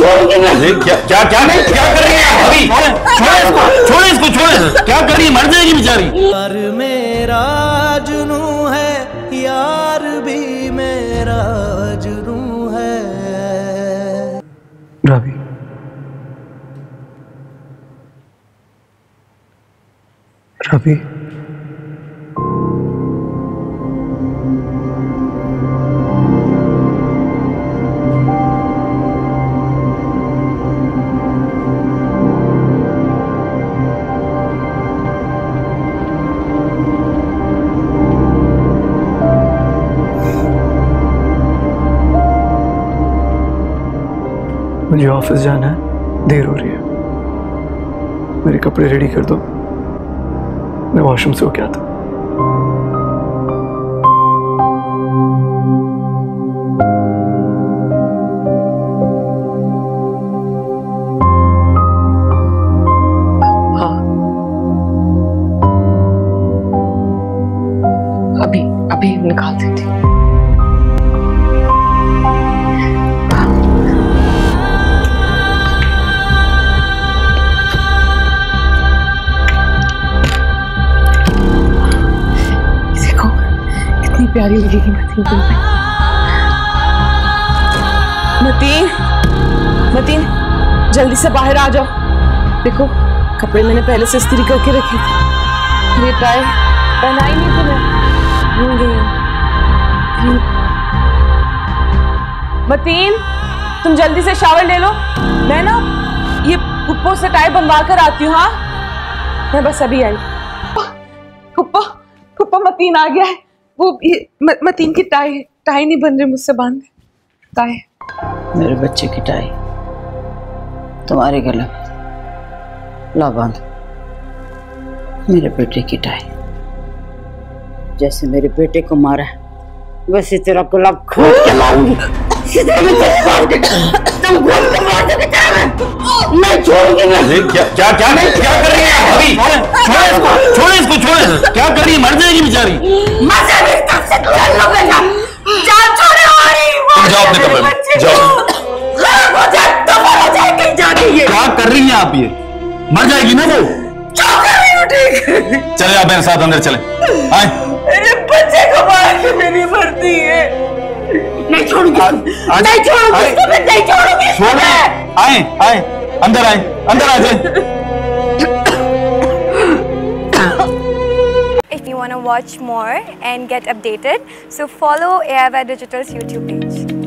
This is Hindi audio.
क्या क्या क्या क्या कर रही है? अभी छोड़ो इसको छोड़ो इसको छोड़ो क्या कर रही है? मर जाएगी बेचारी। यार मेरा जुनू है यार भी मेरा जुनू है। रवि। रवि। मुझे ऑफ़िस जाना है। देर हो रही है। मेरे कपड़े रेडी कर दो। मैं वॉशरूम से होके आता हूँ। अभी अभी निकाल देती हूँ। कितनी प्यारी लगेगी मतीन तुम मतीन मतीन जल्दी से बाहर आ जाओ। देखो कपड़े मैंने पहले से इस्त्री करके रखे थे। ये टाई पहना ही नहीं तुम्हें भूल गई। मतीन तुम जल्दी से शावर ले लो। मैं ना ये पुप्पो से टाई बनवा कर आती हूँ हाँ? मैं बस अभी आई। पुप्पो पुप्पो मतीन आ गया है। वो ये म, मतीन की टाई टाई नहीं बन रही मुझसे बाँध टाई मेरे बच्चे की टाई। तुम्हारे गले। में ला बाँध। मेरे बेटे की टाई। जैसे मेरे बेटे को मारा है वैसे तेरा गुलाब खोद के सीधे में मार मार छोड़ूँगी मैं अरे क्या क्या क्या क्या कर रही है? अभी छोड़ो इसको छोड़ो इसको छोड़ो क्या कर रही है? मर जाएगी बेचारी। मज़ा जाओ अपने कमरे में जाओ। क्या कर रही है आप ये? मर जाएगी ना वो? चले आप मेरे साथ अंदर चले। आए। बच्चे को मार के मेरी मरती है नहीं छोड़ूँगी। नहीं छोड़ूँगी नहीं छोड़ूँगी आए आए। अंदर आए अंदर आ जाए। Want to watch more and get updated, so follow AIY Digital's YouTube page.